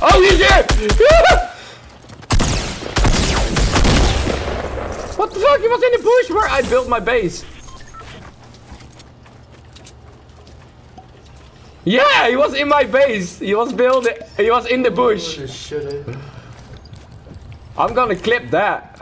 Oh, he's here! what the fuck? He was in the bush where I built my base. Yeah, he was in my base. He was building. He was in the bush. I'm gonna clip that.